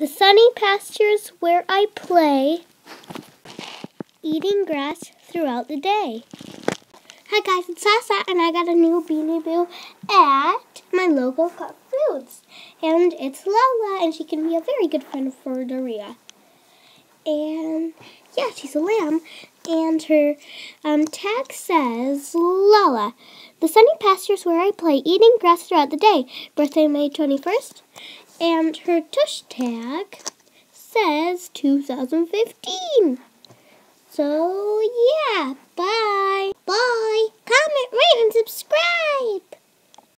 The sunny pastures where I play, eating grass throughout the day. Hi guys, it's Sasa, and I got a new Beanie Boo at my local Cut Foods. And it's Lola, and she can be a very good friend for Daria. And yeah, she's a lamb. And her um, tag says, Lola, the sunny pastures where I play, eating grass throughout the day. Birthday May 21st. And her tush tag says 2015. So, yeah,